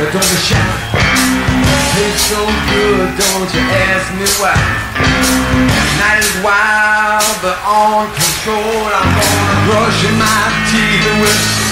Now don't you shout. Tastes so good, don't you ask me why. Night is wild, but on control. I'm gonna brush my teeth with